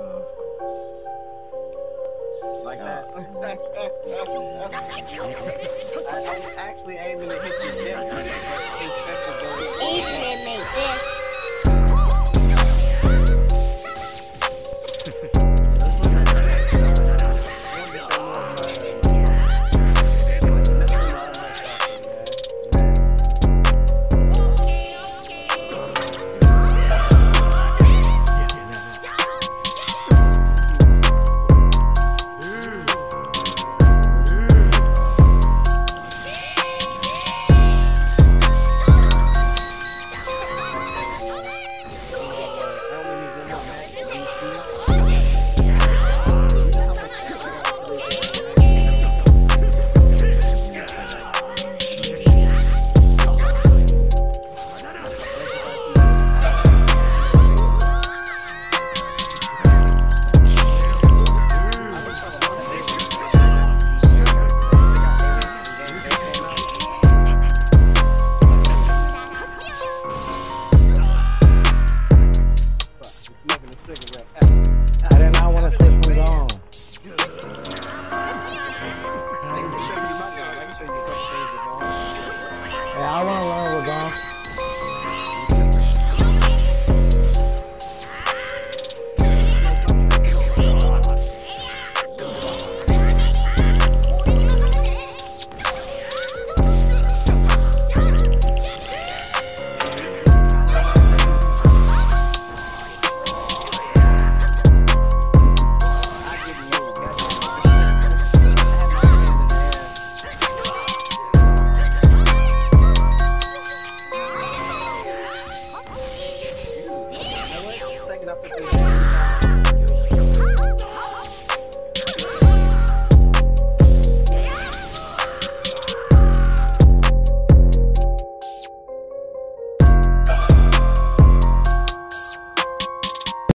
Of course. Like that. I'm actually aiming to hit your I did not want to switch from Gon. Yeah, I want to learn with Gon. aqui.